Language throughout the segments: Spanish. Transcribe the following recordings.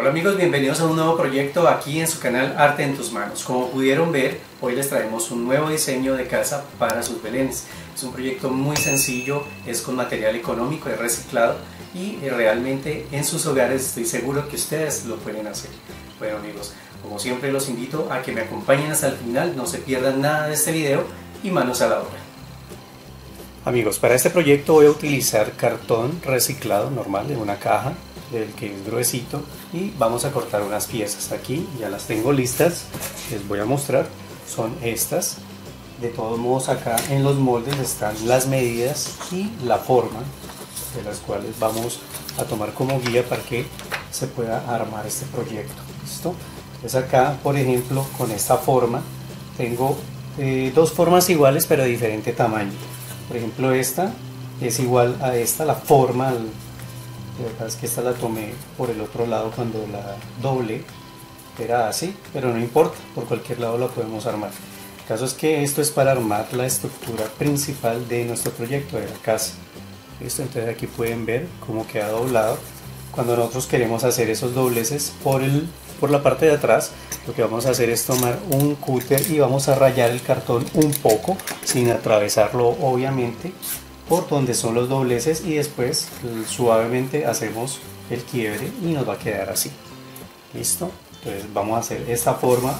Hola amigos, bienvenidos a un nuevo proyecto aquí en su canal Arte en tus manos. Como pudieron ver, hoy les traemos un nuevo diseño de casa para sus belenes. Es un proyecto muy sencillo, es con material económico, es reciclado y realmente en sus hogares estoy seguro que ustedes lo pueden hacer. Bueno amigos, como siempre los invito a que me acompañen hasta el final, no se pierdan nada de este video y manos a la obra. Amigos, para este proyecto voy a utilizar cartón reciclado normal en una caja del que es gruesito y vamos a cortar unas piezas aquí ya las tengo listas les voy a mostrar son estas. De todos modos acá en los moldes están las medidas y la forma de las cuales vamos a tomar como guía para que se pueda armar este proyecto. Listo entonces acá por ejemplo con esta forma tengo eh, dos formas iguales pero de diferente tamaño. Por ejemplo esta es igual a esta la forma es que esta la tomé por el otro lado cuando la doble era así, pero no importa, por cualquier lado la podemos armar. El caso es que esto es para armar la estructura principal de nuestro proyecto de la casa. ¿Listo? Entonces aquí pueden ver cómo queda doblado. Cuando nosotros queremos hacer esos dobleces por, el, por la parte de atrás, lo que vamos a hacer es tomar un cúter y vamos a rayar el cartón un poco, sin atravesarlo obviamente, por donde son los dobleces y después suavemente hacemos el quiebre y nos va a quedar así. Listo. Entonces vamos a hacer esta forma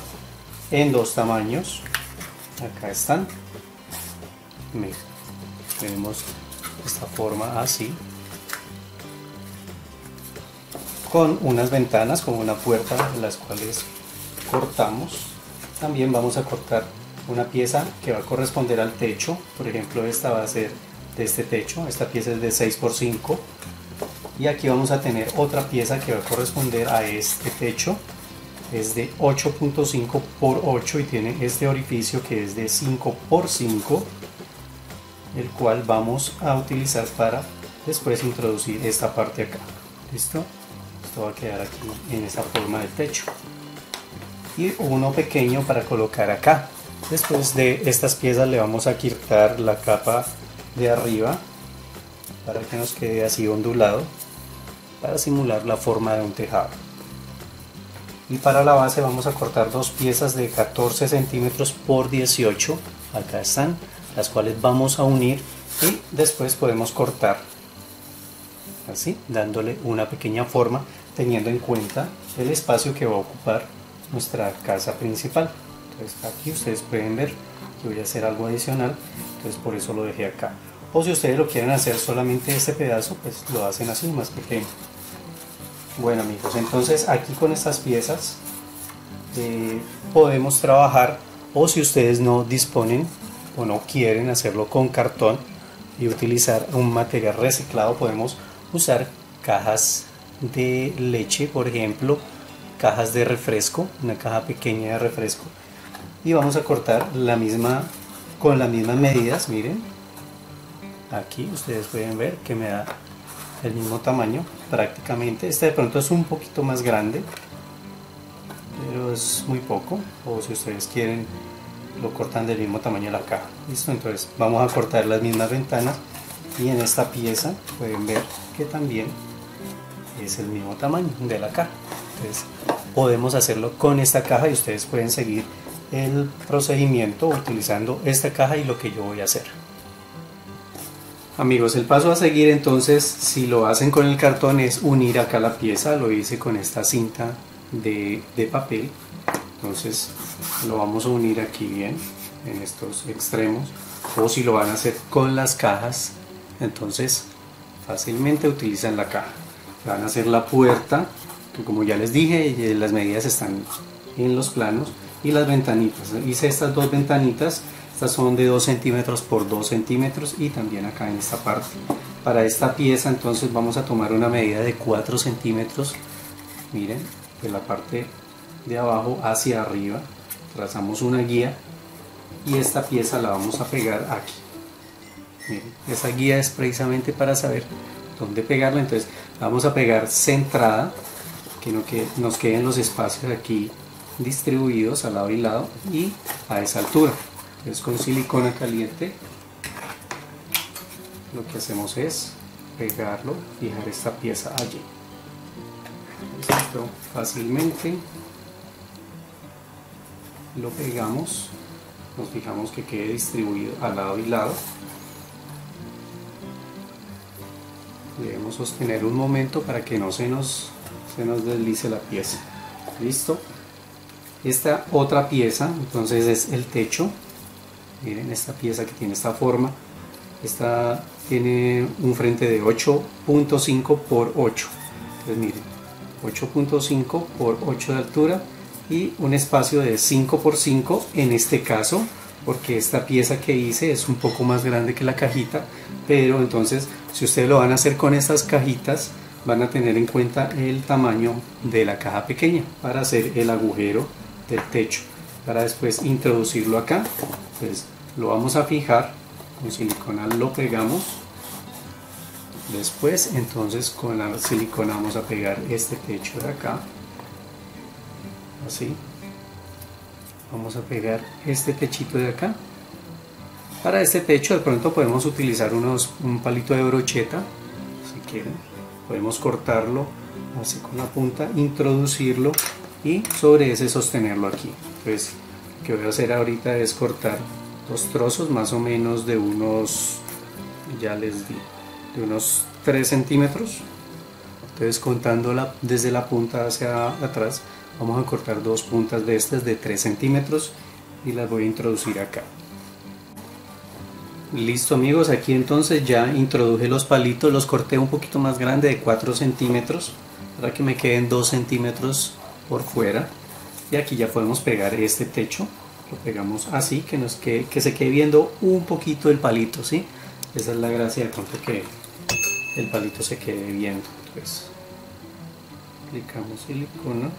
en dos tamaños. Acá están. Tenemos esta forma así. Con unas ventanas como una puerta las cuales cortamos. También vamos a cortar una pieza que va a corresponder al techo. Por ejemplo esta va a ser de este techo. Esta pieza es de 6x5 y aquí vamos a tener otra pieza que va a corresponder a este techo. Es de 8.5 por 8 y tiene este orificio que es de 5 por 5 el cual vamos a utilizar para después introducir esta parte acá. ¿Listo? Esto va a quedar aquí en esa forma de techo. Y uno pequeño para colocar acá. Después de estas piezas le vamos a quitar la capa de arriba para que nos quede así ondulado para simular la forma de un tejado. Y para la base vamos a cortar dos piezas de 14 centímetros por 18 acá están las cuales vamos a unir y después podemos cortar así dándole una pequeña forma teniendo en cuenta el espacio que va a ocupar nuestra casa principal. Entonces aquí ustedes pueden ver que voy a hacer algo adicional entonces por eso lo dejé acá o si ustedes lo quieren hacer solamente este pedazo pues lo hacen así más pequeño bueno amigos entonces aquí con estas piezas eh, podemos trabajar o si ustedes no disponen o no quieren hacerlo con cartón y utilizar un material reciclado podemos usar cajas de leche por ejemplo cajas de refresco una caja pequeña de refresco y vamos a cortar la misma con las mismas medidas miren aquí ustedes pueden ver que me da el mismo tamaño prácticamente. Este de pronto es un poquito más grande pero es muy poco o si ustedes quieren lo cortan del mismo tamaño la caja. Listo entonces vamos a cortar las mismas ventanas y en esta pieza pueden ver que también es el mismo tamaño de la caja. Entonces podemos hacerlo con esta caja y ustedes pueden seguir el procedimiento utilizando esta caja y lo que yo voy a hacer Amigos, el paso a seguir entonces, si lo hacen con el cartón, es unir acá la pieza. Lo hice con esta cinta de, papel. Entonces lo vamos a unir aquí bien, en estos extremos. O si lo van a hacer con las cajas, entonces fácilmente utilizan la caja. Van a hacer la puerta, que como ya les dije, las medidas están en los planos. Y las ventanitas. Hice estas dos ventanitas estas son de 2 centímetros por 2 centímetros y también acá en esta parte. Para esta pieza entonces vamos a tomar una medida de 4 centímetros. Miren, de la parte de abajo hacia arriba. Trazamos una guía y esta pieza la vamos a pegar aquí. Esa guía es precisamente para saber dónde pegarla. Entonces vamos a pegar centrada, que, que nos queden los espacios aquí distribuidos al lado y lado y a esa altura es con silicona caliente. Lo que hacemos es pegarlo y dejar esta pieza allí. Esto fácilmente. Lo pegamos. Nos fijamos que quede distribuido al lado y lado. Debemos sostener un momento para que no se nos, se nos deslice la pieza. Listo. Esta otra pieza entonces es el techo miren esta pieza que tiene esta forma esta tiene un frente de 8.5 por 8 entonces miren 8.5 por 8 de altura y un espacio de 5 por 5 en este caso porque esta pieza que hice es un poco más grande que la cajita pero entonces si ustedes lo van a hacer con estas cajitas van a tener en cuenta el tamaño de la caja pequeña para hacer el agujero del techo para después introducirlo acá pues lo vamos a fijar con silicona lo pegamos. Después entonces con la silicona vamos a pegar este techo de acá. Así. Vamos a pegar este techito de acá. Para este techo de pronto podemos utilizar unos, un palito de brocheta si quieren. Podemos cortarlo así con la punta introducirlo y sobre ese sostenerlo aquí. Entonces que voy a hacer ahorita es cortar dos trozos más o menos de unos ya les di de unos 3 centímetros. Entonces contándola desde la punta hacia atrás vamos a cortar dos puntas de estas de 3 centímetros y las voy a introducir acá. Listo amigos aquí entonces ya introduje los palitos los corté un poquito más grande de 4 centímetros para que me queden 2 centímetros por fuera y aquí ya podemos pegar este techo lo pegamos así que nos quede, que se quede viendo un poquito el palito ¿sí? esa es la gracia de pronto que el palito se quede viendo entonces aplicamos silicona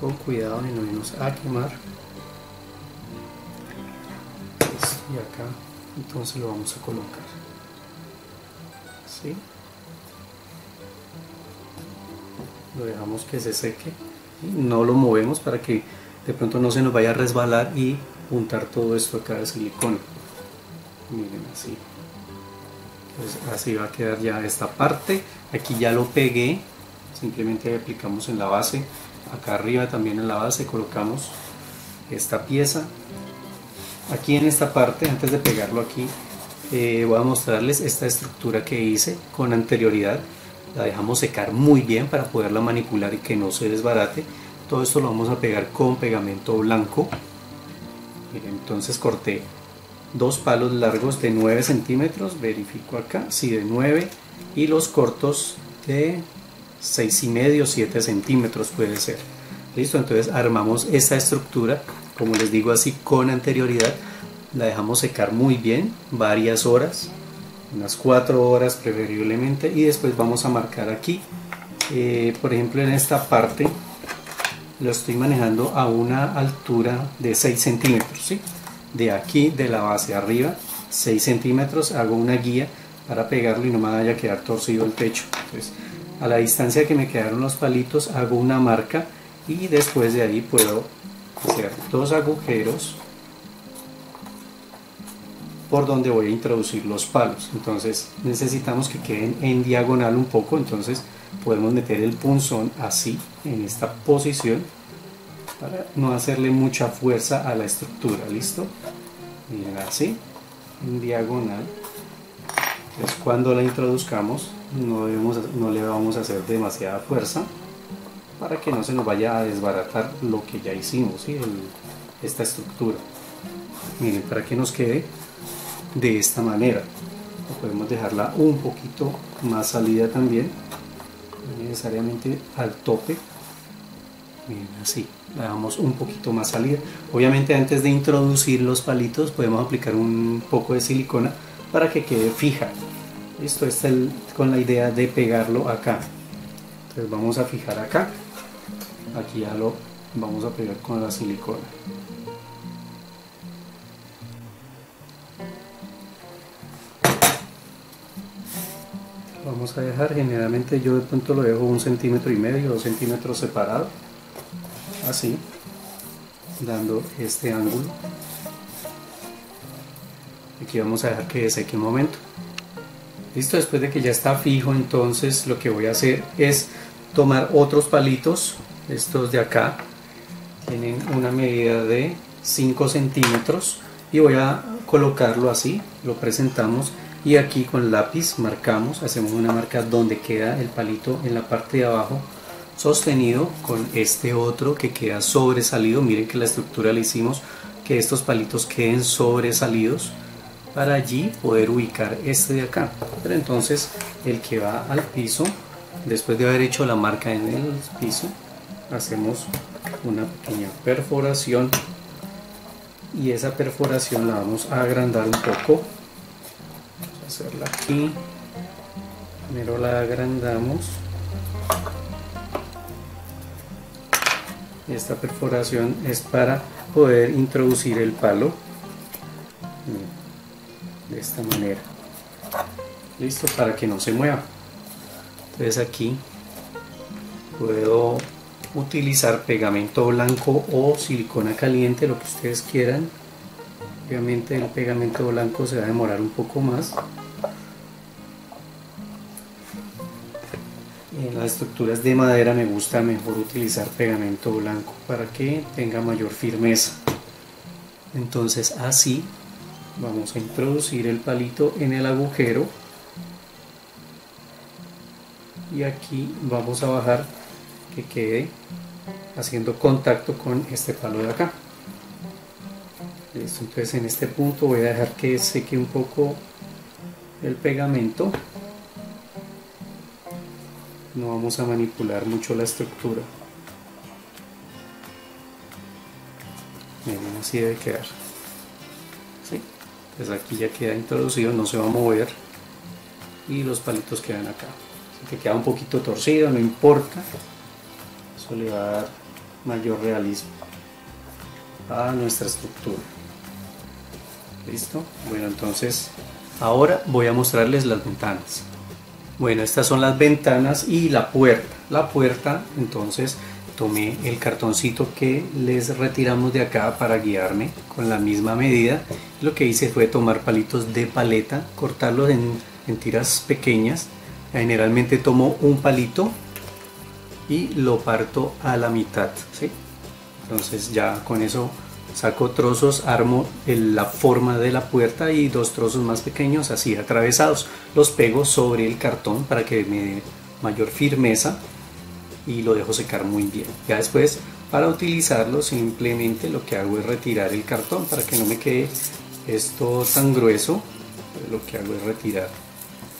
con cuidado y no irnos a quemar y acá entonces lo vamos a colocar ¿sí? lo dejamos que se seque no lo movemos para que de pronto no se nos vaya a resbalar y juntar todo esto acá de silicona. Miren así. Así va a quedar ya esta parte. Aquí ya lo pegué. Simplemente aplicamos en la base. Acá arriba también en la base colocamos esta pieza. Aquí en esta parte antes de pegarlo aquí eh, voy a mostrarles esta estructura que hice con anterioridad la dejamos secar muy bien para poderla manipular y que no se desbarate. Todo esto lo vamos a pegar con pegamento blanco. Entonces corté dos palos largos de 9 centímetros. Verifico acá, sí de 9 y los cortos de 6 y medio 7 centímetros puede ser. Listo entonces armamos esta estructura. Como les digo así con anterioridad la dejamos secar muy bien varias horas unas 4 horas preferiblemente y después vamos a marcar aquí eh, por ejemplo en esta parte lo estoy manejando a una altura de 6 centímetros ¿sí? de aquí de la base arriba 6 centímetros hago una guía para pegarlo y no me vaya a quedar torcido el techo entonces a la distancia que me quedaron los palitos hago una marca y después de ahí puedo hacer dos agujeros por donde voy a introducir los palos. Entonces necesitamos que queden en diagonal un poco. Entonces podemos meter el punzón así en esta posición para no hacerle mucha fuerza a la estructura. Listo miren así en diagonal. Entonces cuando la introduzcamos no, debemos, no le vamos a hacer demasiada fuerza para que no se nos vaya a desbaratar lo que ya hicimos esta estructura. Miren para que nos quede de esta manera. Podemos dejarla un poquito más salida también necesariamente al tope. Así la dejamos un poquito más salida. Obviamente antes de introducir los palitos podemos aplicar un poco de silicona para que quede fija. Esto es el, con la idea de pegarlo acá. Entonces vamos a fijar acá. Aquí ya lo vamos a pegar con la silicona vamos a dejar. Generalmente yo de pronto lo dejo un centímetro y medio dos centímetros separado. Así dando este ángulo. Aquí vamos a dejar que seque un momento. Listo después de que ya está fijo entonces lo que voy a hacer es tomar otros palitos, estos de acá, tienen una medida de 5 centímetros y voy a colocarlo así, lo presentamos y aquí con lápiz marcamos, hacemos una marca donde queda el palito en la parte de abajo sostenido con este otro que queda sobresalido, miren que la estructura le hicimos que estos palitos queden sobresalidos para allí poder ubicar este de acá. Pero entonces el que va al piso después de haber hecho la marca en el piso hacemos una pequeña perforación. Y esa perforación la vamos a agrandar un poco hacerla aquí. Primero la agrandamos. Esta perforación es para poder introducir el palo. De esta manera. Listo para que no se mueva. Entonces aquí puedo utilizar pegamento blanco o silicona caliente lo que ustedes quieran obviamente el pegamento blanco se va a demorar un poco más. En las estructuras de madera me gusta mejor utilizar pegamento blanco para que tenga mayor firmeza. Entonces así vamos a introducir el palito en el agujero. Y aquí vamos a bajar que quede haciendo contacto con este palo de acá entonces en este punto voy a dejar que seque un poco el pegamento. No vamos a manipular mucho la estructura. Miren así debe quedar. Pues aquí ya queda introducido no se va a mover. Y los palitos quedan acá. Si te queda un poquito torcido no importa. Eso le va a dar mayor realismo a nuestra estructura listo bueno entonces ahora voy a mostrarles las ventanas. Bueno estas son las ventanas y la puerta. La puerta entonces tomé el cartoncito que les retiramos de acá para guiarme con la misma medida. Lo que hice fue tomar palitos de paleta cortarlos en, tiras pequeñas. Generalmente tomo un palito y lo parto a la mitad ¿sí? entonces ya con eso saco trozos armo la forma de la puerta y dos trozos más pequeños así atravesados los pego sobre el cartón para que me dé mayor firmeza y lo dejo secar muy bien. Ya después para utilizarlo simplemente lo que hago es retirar el cartón para que no me quede esto tan grueso. Lo que hago es retirar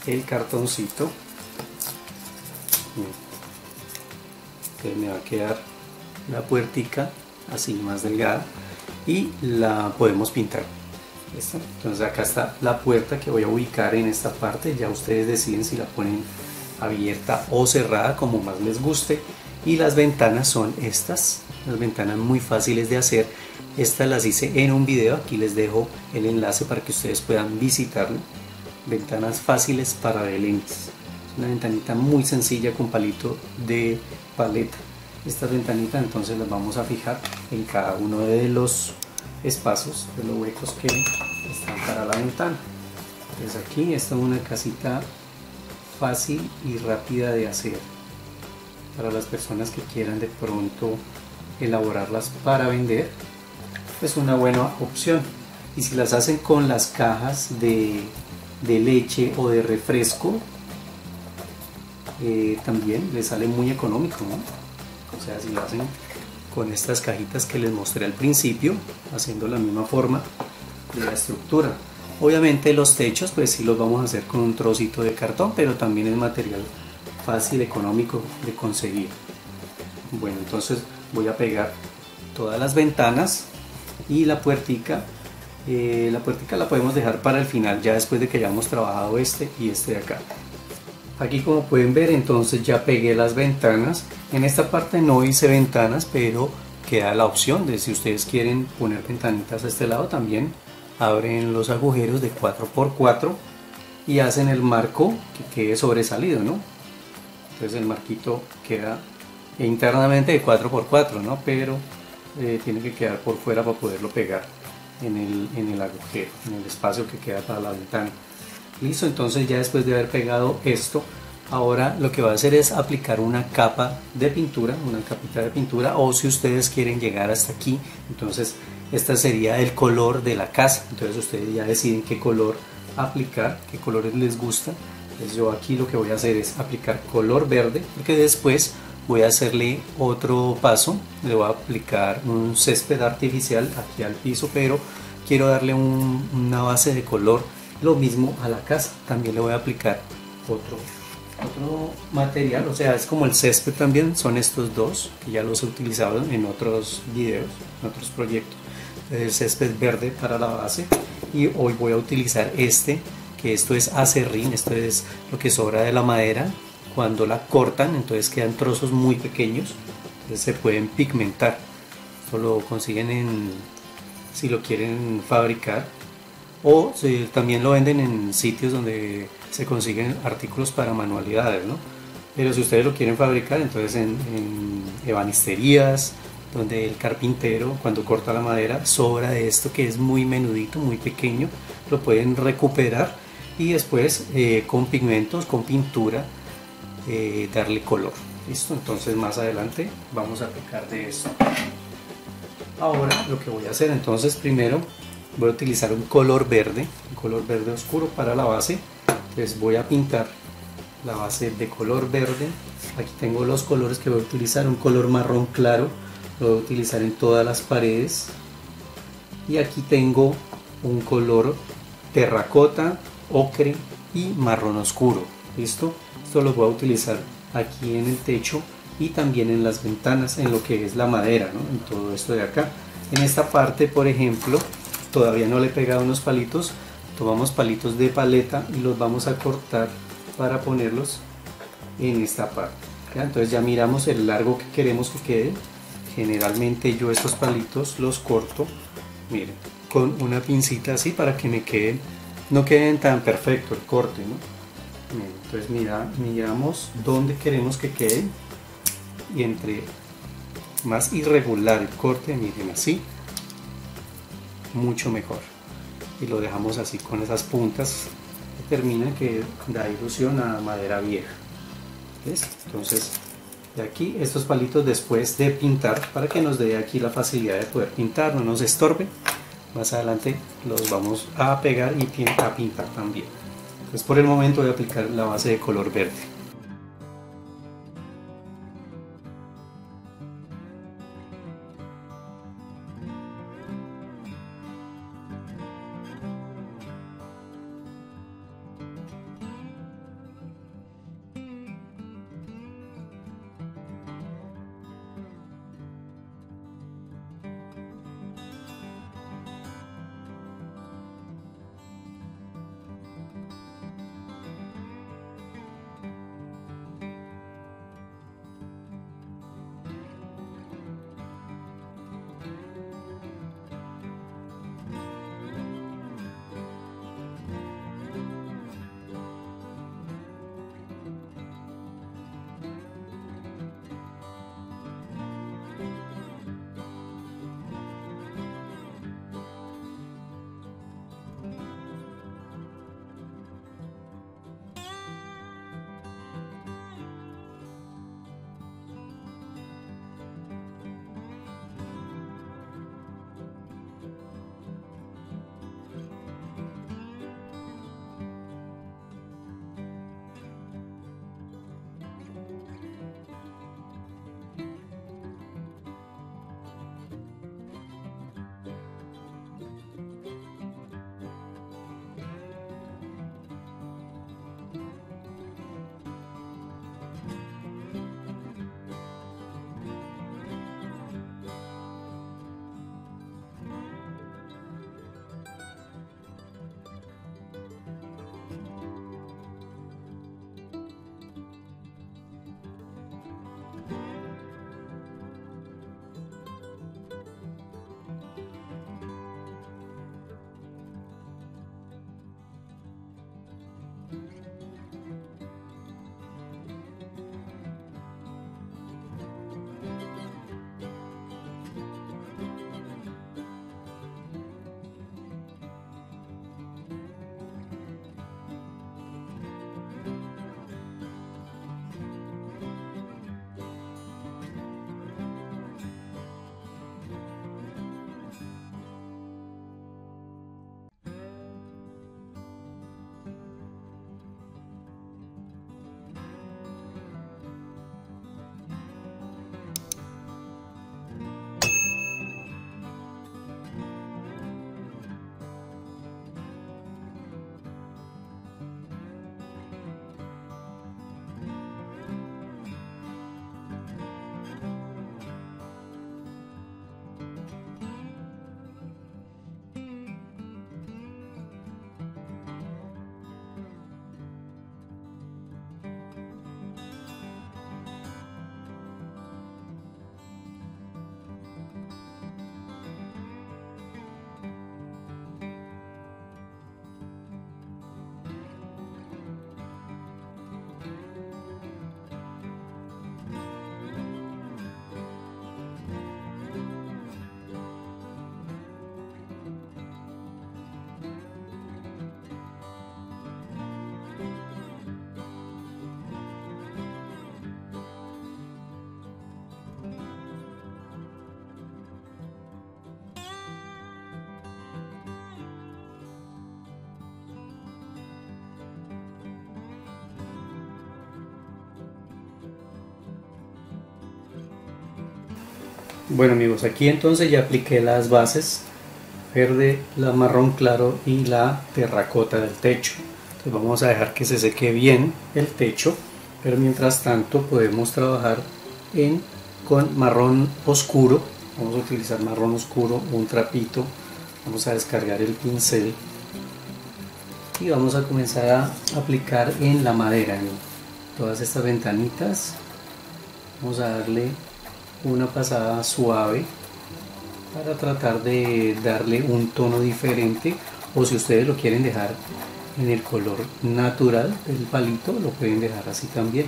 el cartoncito. Entonces me va a quedar la puertica así más delgada y la podemos pintar. Entonces acá está la puerta que voy a ubicar en esta parte. Ya ustedes deciden si la ponen abierta o cerrada como más les guste. Y las ventanas son estas. Las ventanas muy fáciles de hacer. Estas las hice en un video. Aquí les dejo el enlace para que ustedes puedan visitarlo ventanas fáciles para de lentes una ventanita muy sencilla con palito de paleta estas ventanitas entonces las vamos a fijar en cada uno de los espacios de los huecos que están para la ventana. Entonces aquí esta es una casita fácil y rápida de hacer para las personas que quieran de pronto elaborarlas para vender es una buena opción. Y si las hacen con las cajas de, leche o de refresco eh, también les sale muy económico o sea si lo hacen con estas cajitas que les mostré al principio haciendo la misma forma de la estructura Obviamente los techos pues sí los vamos a hacer con un trocito de cartón, pero también es material fácil, económico de conseguir. Bueno, entonces voy a pegar todas las ventanas y la puertica. Eh, la puertica la podemos dejar para el final, ya después de que hayamos trabajado este y este de acá. Aquí como pueden ver entonces ya pegué las ventanas. En esta parte no hice ventanas, pero queda la opción de si ustedes quieren poner ventanitas a este lado también abren los agujeros de 4x4 y hacen el marco que quede sobresalido, ¿no? Entonces el marquito queda internamente de 4x4, ¿no? Pero eh, tiene que quedar por fuera para poderlo pegar en el, en el agujero, en el espacio que queda para la ventana. Listo, entonces ya después de haber pegado esto, Ahora lo que va a hacer es aplicar una capa de pintura, una capita de pintura, o si ustedes quieren llegar hasta aquí, entonces este sería el color de la casa. Entonces ustedes ya deciden qué color aplicar, qué colores les gusta. Entonces yo aquí lo que voy a hacer es aplicar color verde, porque después voy a hacerle otro paso, le voy a aplicar un césped artificial aquí al piso, pero quiero darle una base de color, lo mismo a la casa, también le voy a aplicar otro otro material, o sea, es como el césped también, son estos dos, que ya los he utilizado en otros videos, en otros proyectos. El césped verde para la base y hoy voy a utilizar este, que esto es acerrín, esto es lo que sobra de la madera cuando la cortan, entonces quedan trozos muy pequeños, entonces se pueden pigmentar. Esto lo consiguen en, si lo quieren fabricar, o también lo venden en sitios donde se consiguen artículos para manualidades, ¿no? Pero si ustedes lo quieren fabricar, entonces en, en ebanisterías, donde el carpintero cuando corta la madera sobra de esto que es muy menudito, muy pequeño, lo pueden recuperar y después eh, con pigmentos, con pintura, eh, darle color. ¿Listo? Entonces más adelante vamos a aplicar de esto. Ahora lo que voy a hacer entonces primero voy a utilizar un color verde, un color verde oscuro para la base les voy a pintar la base de color verde. Aquí tengo los colores que voy a utilizar un color marrón claro. Lo voy a utilizar en todas las paredes. Y aquí tengo un color terracota ocre y marrón oscuro. Listo esto lo voy a utilizar aquí en el techo y también en las ventanas en lo que es la madera ¿no? en todo esto de acá. En esta parte por ejemplo todavía no le he pegado unos palitos tomamos palitos de paleta y los vamos a cortar para ponerlos en esta parte. Entonces ya miramos el largo que queremos que quede. Generalmente yo estos palitos los corto miren con una pincita así para que me queden no queden tan perfecto el corte entonces mira, miramos dónde queremos que quede y entre más irregular el corte miren así mucho mejor y lo dejamos así con esas puntas que termina que da ilusión a madera vieja. Entonces de aquí estos palitos después de pintar para que nos dé aquí la facilidad de poder pintar no nos estorbe más adelante los vamos a pegar y a pintar también. Entonces por el momento voy a aplicar la base de color verde Bueno amigos, aquí entonces ya apliqué las bases verde, la marrón claro y la terracota del techo. Entonces vamos a dejar que se seque bien el techo, pero mientras tanto podemos trabajar en con marrón oscuro. Vamos a utilizar marrón oscuro, un trapito. Vamos a descargar el pincel y vamos a comenzar a aplicar en la madera, en todas estas ventanitas. Vamos a darle una pasada suave para tratar de darle un tono diferente o si ustedes lo quieren dejar en el color natural del palito lo pueden dejar así también.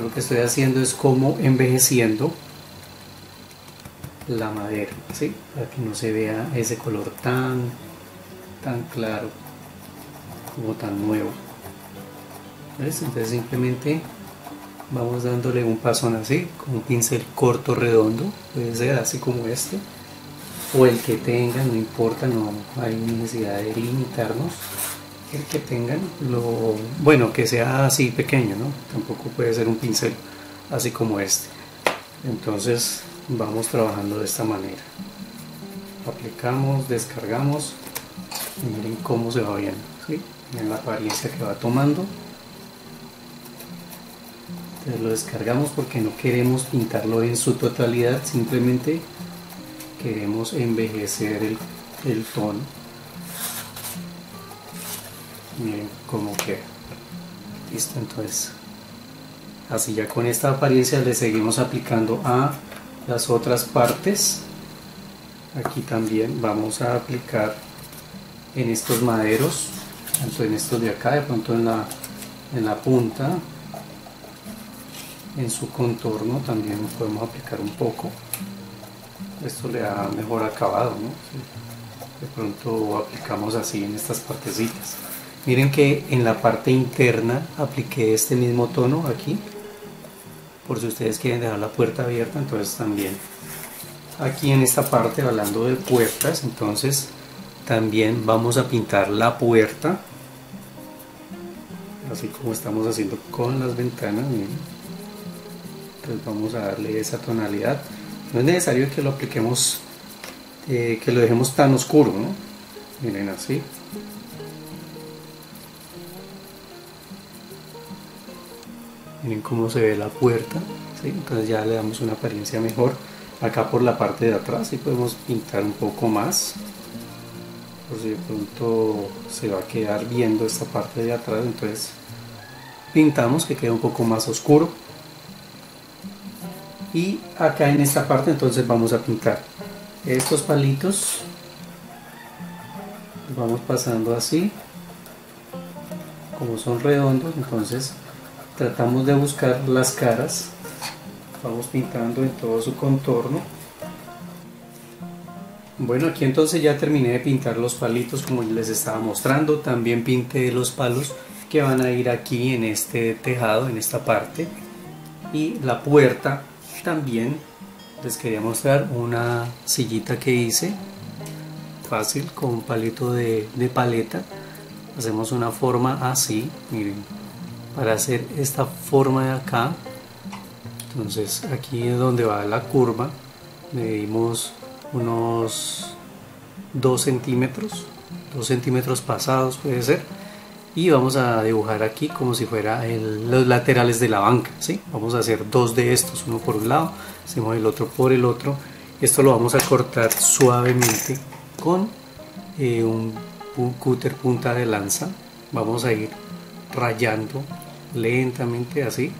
Lo que estoy haciendo es como envejeciendo la madera ¿sí? para que no se vea ese color tan tan claro como tan nuevo. Entonces simplemente vamos dándole un pasón así con un pincel corto redondo puede ser así como este o el que tengan no importa no hay necesidad de limitarnos el que tengan lo bueno que sea así pequeño no tampoco puede ser un pincel así como este. Entonces vamos trabajando de esta manera. Aplicamos descargamos y miren cómo se va viendo ¿sí? en la apariencia que va tomando entonces lo descargamos porque no queremos pintarlo en su totalidad simplemente queremos envejecer el, el tono miren cómo queda. Listo entonces así ya con esta apariencia le seguimos aplicando a las otras partes. Aquí también vamos a aplicar en estos maderos tanto en estos de acá de pronto en la en la punta en su contorno también podemos aplicar un poco esto le da mejor acabado ¿no? de pronto aplicamos así en estas partecitas miren que en la parte interna apliqué este mismo tono aquí por si ustedes quieren dejar la puerta abierta entonces también aquí en esta parte hablando de puertas entonces también vamos a pintar la puerta así como estamos haciendo con las ventanas miren. Entonces vamos a darle esa tonalidad. No es necesario que lo apliquemos eh, que lo dejemos tan oscuro ¿no? miren así. Miren cómo se ve la puerta entonces ya le damos una apariencia mejor. Acá por la parte de atrás y podemos pintar un poco más. Por si de pronto se va a quedar viendo esta parte de atrás entonces pintamos que quede un poco más oscuro y acá en esta parte entonces vamos a pintar estos palitos. Vamos pasando así. Como son redondos entonces tratamos de buscar las caras. Vamos pintando en todo su contorno. Bueno aquí entonces ya terminé de pintar los palitos como les estaba mostrando. También pinté los palos que van a ir aquí en este tejado en esta parte. Y la puerta también les quería mostrar una sillita que hice fácil con un palito de, paleta. Hacemos una forma así miren para hacer esta forma de acá. Entonces aquí es donde va la curva. Medimos unos 2 centímetros 2 centímetros pasados puede ser y vamos a dibujar aquí como si fuera los laterales de la banca ¿sí? vamos a hacer dos de estos uno por un lado hacemos el otro por el otro. Esto lo vamos a cortar suavemente con eh, un, un cúter punta de lanza. Vamos a ir rayando lentamente así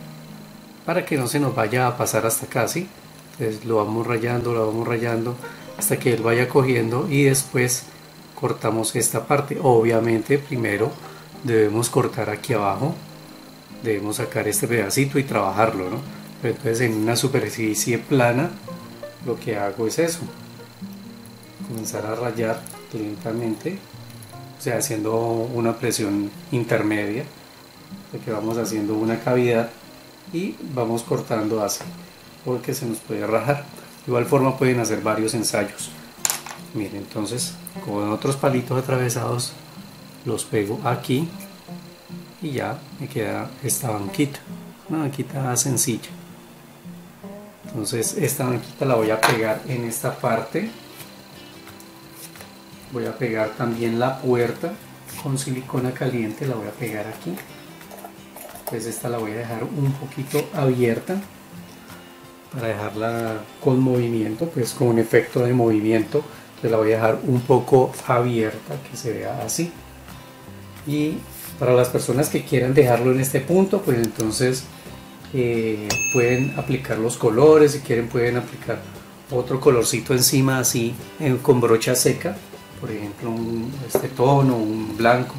para que no se nos vaya a pasar hasta casi entonces lo vamos rayando lo vamos rayando hasta que él vaya cogiendo y después cortamos esta parte. Obviamente primero debemos cortar aquí abajo debemos sacar este pedacito y trabajarlo ¿no? entonces en una superficie plana lo que hago es eso. Comenzar a rayar lentamente o sea haciendo una presión intermedia de que vamos haciendo una cavidad y vamos cortando así porque se nos puede rajar. De igual forma pueden hacer varios ensayos. Miren entonces con otros palitos atravesados los pego aquí y ya me queda esta banquita una banquita sencilla. Entonces esta banquita la voy a pegar en esta parte. Voy a pegar también la puerta con silicona caliente la voy a pegar aquí. Pues esta la voy a dejar un poquito abierta para dejarla con movimiento pues con un efecto de movimiento. Pues la voy a dejar un poco abierta que se vea así y para las personas que quieran dejarlo en este punto pues entonces eh, pueden aplicar los colores si quieren pueden aplicar otro colorcito encima así con brocha seca por ejemplo este tono, un blanco,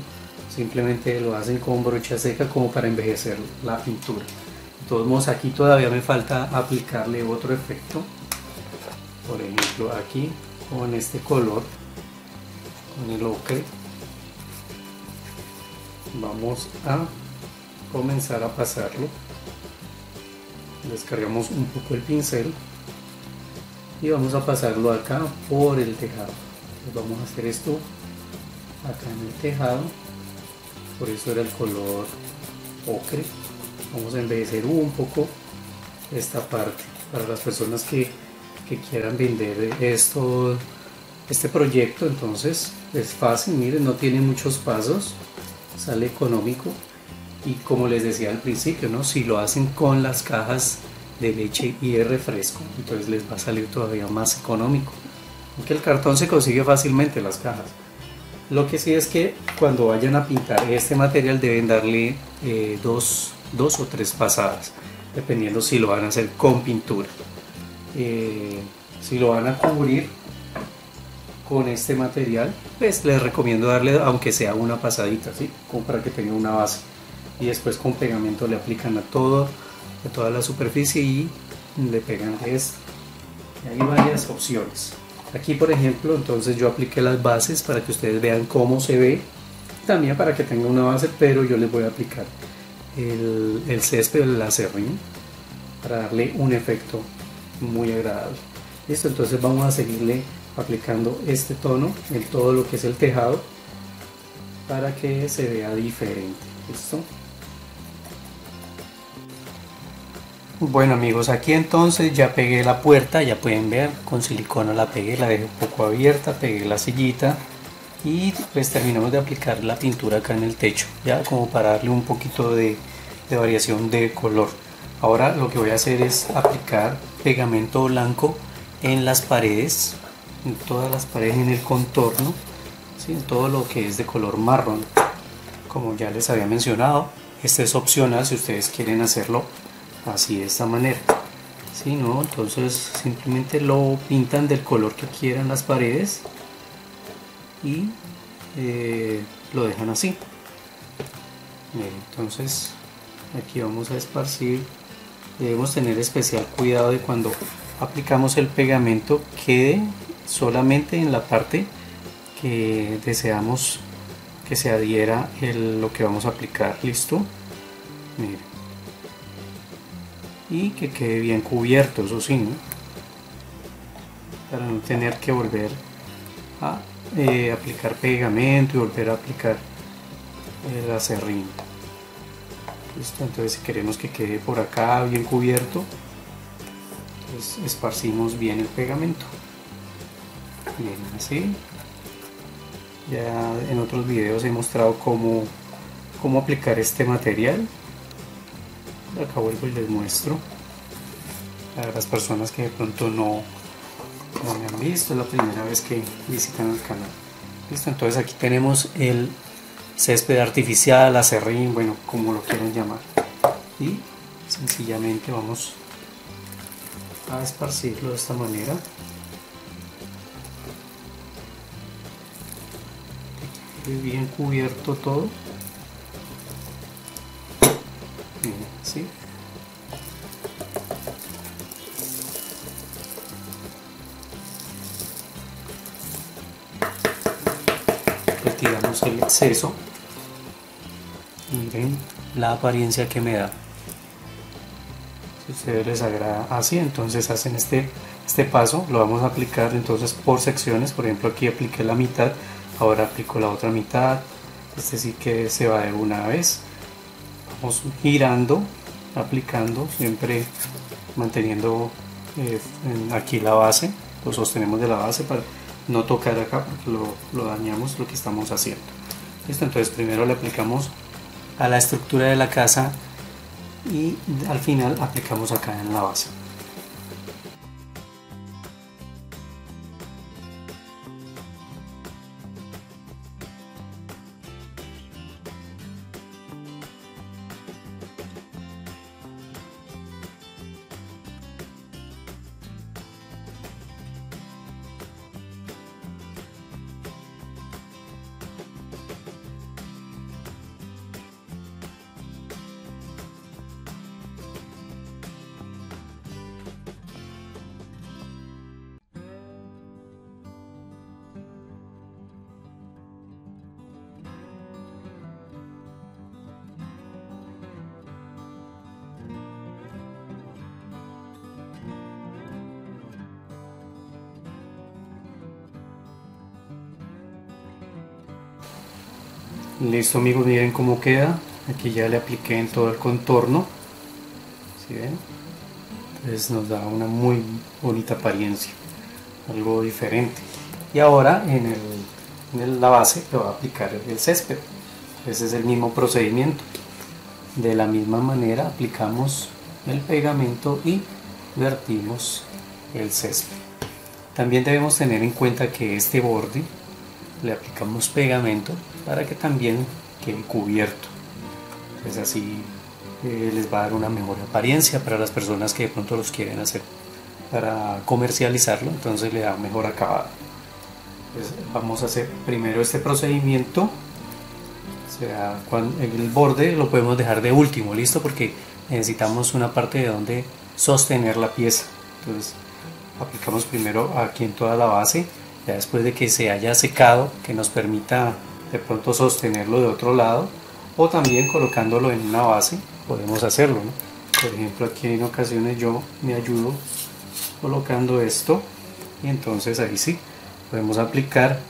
simplemente lo hacen con brocha seca como para envejecer la pintura. De todos modos aquí todavía me falta aplicarle otro efecto, por ejemplo aquí con este color, con el ocre, vamos a comenzar a pasarlo, descargamos un poco el pincel y vamos a pasarlo acá por el tejado. Vamos a hacer esto acá en el tejado. Por eso era el color ocre. Vamos a envejecer un poco esta parte. Para las personas que, que quieran vender esto este proyecto entonces es fácil. Miren no tiene muchos pasos sale económico y como les decía al principio no si lo hacen con las cajas de leche y de refresco entonces les va a salir todavía más económico que el cartón se consigue fácilmente las cajas. Lo que sí es que cuando vayan a pintar este material deben darle eh, dos, dos, o tres pasadas, dependiendo si lo van a hacer con pintura. Eh, si lo van a cubrir con este material, pues les recomiendo darle aunque sea una pasadita, ¿sí? como para que tenga una base. Y después con pegamento le aplican a todo, a toda la superficie y le pegan esto. hay varias opciones. Aquí por ejemplo entonces yo apliqué las bases para que ustedes vean cómo se ve. También para que tenga una base, pero yo les voy a aplicar el, el césped, el acerrín, para darle un efecto muy agradable. Listo, entonces vamos a seguirle aplicando este tono en todo lo que es el tejado para que se vea diferente. ¿Listo? Bueno amigos, aquí entonces ya pegué la puerta, ya pueden ver, con silicona la pegué, la dejé un poco abierta, pegué la sillita y pues terminamos de aplicar la pintura acá en el techo, ya como para darle un poquito de, variación de color. Ahora lo que voy a hacer es aplicar pegamento blanco en las paredes, en todas las paredes en el contorno, en todo lo que es de color marrón. Como ya les había mencionado, este es opcional si ustedes quieren hacerlo así de esta manera si no entonces simplemente lo pintan del color que quieran las paredes y eh, lo dejan así. Entonces aquí vamos a esparcir. Debemos tener especial cuidado de cuando aplicamos el pegamento quede solamente en la parte que deseamos que se adhiera lo que vamos a aplicar listo Miren y que quede bien cubierto, eso sí, para no tener que volver a eh, aplicar pegamento y volver a aplicar el acerrín. Listo, entonces si queremos que quede por acá bien cubierto, pues esparcimos bien el pegamento. Bien, así. Ya en otros videos he mostrado cómo, cómo aplicar este material acá vuelvo y les muestro a las personas que de pronto no, no me han visto, es la primera vez que visitan el canal. Listo, entonces aquí tenemos el césped artificial, acerrín, bueno, como lo quieran llamar. Y sencillamente vamos a esparcirlo de esta manera. Bien cubierto todo. ¿sí? Retiramos el exceso. Miren la apariencia que me da. Si ustedes les agrada así, entonces hacen este, este paso. Lo vamos a aplicar entonces por secciones. Por ejemplo, aquí apliqué la mitad, ahora aplico la otra mitad. Este sí que se va de una vez vamos girando aplicando siempre manteniendo eh, aquí la base, lo sostenemos de la base para no tocar acá porque lo, lo dañamos lo que estamos haciendo. ¿Listo? Entonces primero le aplicamos a la estructura de la casa y al final aplicamos acá en la base. Listo amigos, miren cómo queda. Aquí ya le apliqué en todo el contorno. ¿Sí ven? Entonces nos da una muy bonita apariencia. Algo diferente. Y ahora en, en la base le voy a aplicar el césped. Ese es el mismo procedimiento. De la misma manera aplicamos el pegamento y vertimos el césped. También debemos tener en cuenta que este borde le aplicamos pegamento para que también quede cubierto. Es así eh, les va a dar una mejor apariencia para las personas que de pronto los quieren hacer para comercializarlo, entonces le da mejor acabado. vamos a hacer primero este procedimiento. O sea, cuando, el borde lo podemos dejar de último, listo, porque necesitamos una parte de donde sostener la pieza. Entonces, aplicamos primero aquí en toda la base, ya después de que se haya secado, que nos permita de pronto sostenerlo de otro lado o también colocándolo en una base podemos hacerlo por ejemplo aquí en ocasiones yo me ayudo colocando esto y entonces ahí sí podemos aplicar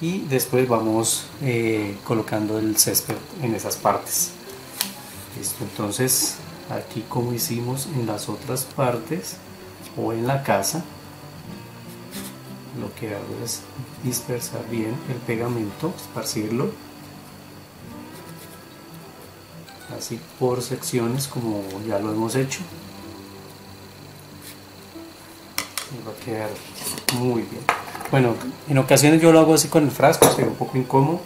y después vamos eh, colocando el césped en esas partes. Listo entonces aquí como hicimos en las otras partes o en la casa lo que hago es dispersar bien el pegamento, esparcirlo así por secciones como ya lo hemos hecho. Y va a quedar muy bien. Bueno en ocasiones yo lo hago así con el frasco se un poco incómodo.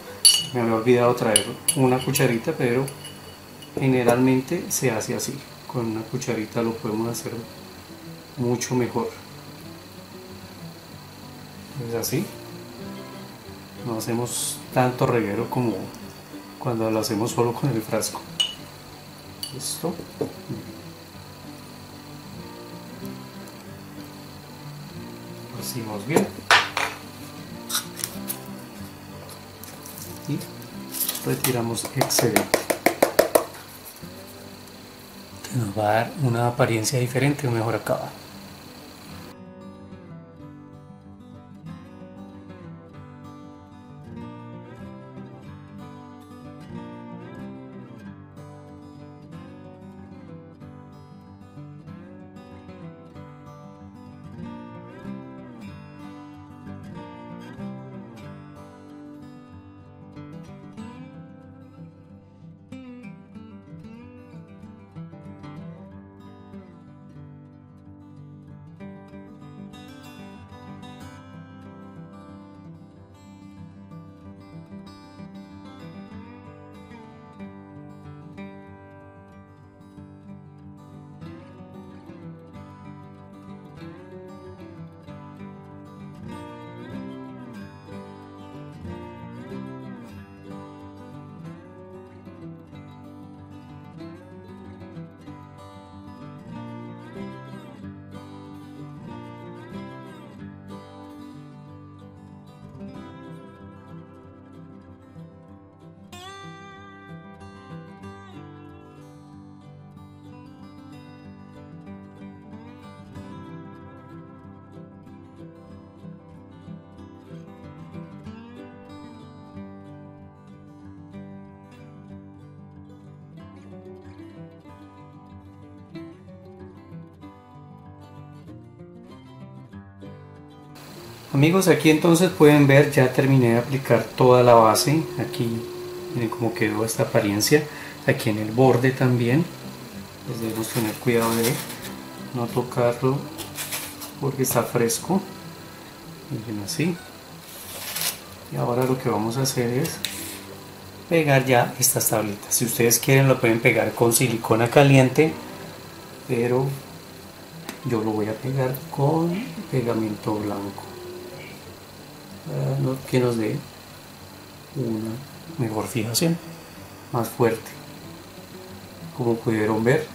Me había olvidado traer una cucharita pero generalmente se hace así. Con una cucharita lo podemos hacer mucho mejor es así no hacemos tanto reguero como cuando lo hacemos solo con el frasco. Listo lo hacemos bien. Y retiramos excedente que nos va a dar una apariencia diferente, mejor acabado Amigos, aquí entonces pueden ver, ya terminé de aplicar toda la base. Aquí miren cómo quedó esta apariencia. Aquí en el borde también. Les debemos tener cuidado de no tocarlo porque está fresco. Miren así. Y ahora lo que vamos a hacer es pegar ya estas tabletas. Si ustedes quieren lo pueden pegar con silicona caliente, pero yo lo voy a pegar con pegamento blanco que nos dé una mejor fijación más fuerte. Como pudieron ver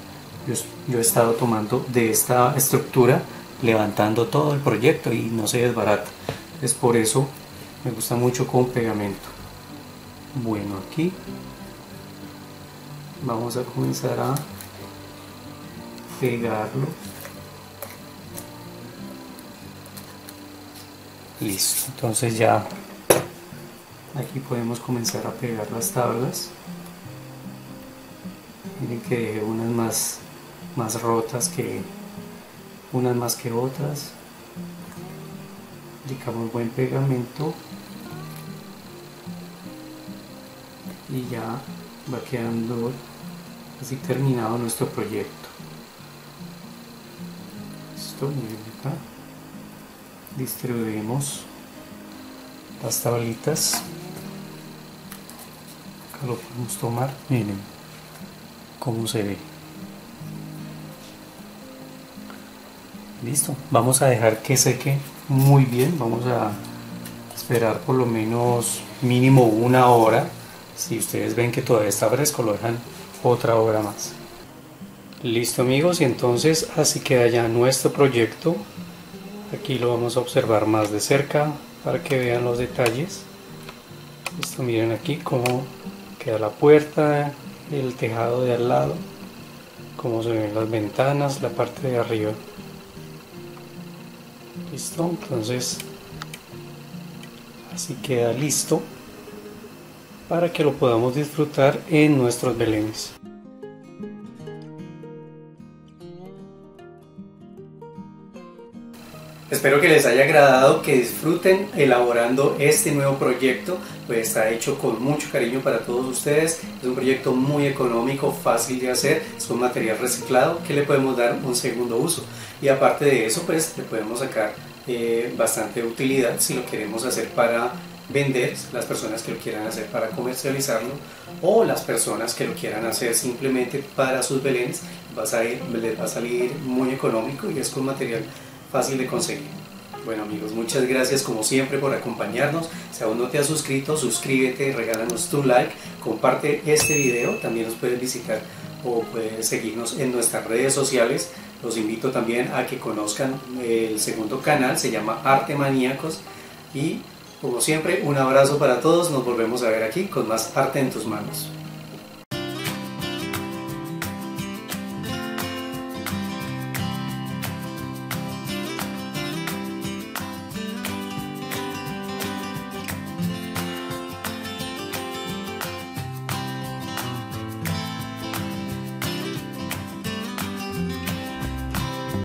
yo, yo, he estado tomando de esta estructura levantando todo el proyecto y no se desbarata. Es por eso me gusta mucho con pegamento. Bueno aquí vamos a comenzar a pegarlo listo. Entonces ya aquí podemos comenzar a pegar las tablas. Miren que dejé unas más más rotas que unas más que otras. Aplicamos buen pegamento. Y ya va quedando así terminado nuestro proyecto. Esto miren acá distribuimos las tablitas. Acá lo podemos tomar. Miren cómo se ve. Listo. Vamos a dejar que seque muy bien. Vamos a esperar por lo menos mínimo una hora. Si ustedes ven que todavía está fresco lo dejan otra hora más. Listo amigos. Y entonces así queda ya nuestro proyecto aquí lo vamos a observar más de cerca para que vean los detalles. Esto miren aquí cómo queda la puerta el tejado de al lado cómo se ven las ventanas la parte de arriba. Listo entonces así queda listo para que lo podamos disfrutar en nuestros belenes Espero que les haya agradado, que disfruten elaborando este nuevo proyecto, pues está hecho con mucho cariño para todos ustedes. Es un proyecto muy económico, fácil de hacer, es un material reciclado que le podemos dar un segundo uso. Y aparte de eso, pues le podemos sacar eh, bastante utilidad si lo queremos hacer para vender, las personas que lo quieran hacer para comercializarlo o las personas que lo quieran hacer simplemente para sus belenes, va a les va a salir muy económico y es con material fácil de conseguir. Bueno amigos, muchas gracias como siempre por acompañarnos. Si aún no te has suscrito, suscríbete, regálanos tu like, comparte este video, también nos puedes visitar o puedes seguirnos en nuestras redes sociales. Los invito también a que conozcan el segundo canal, se llama Arte Maníacos. Y como siempre, un abrazo para todos, nos volvemos a ver aquí con más arte en tus manos.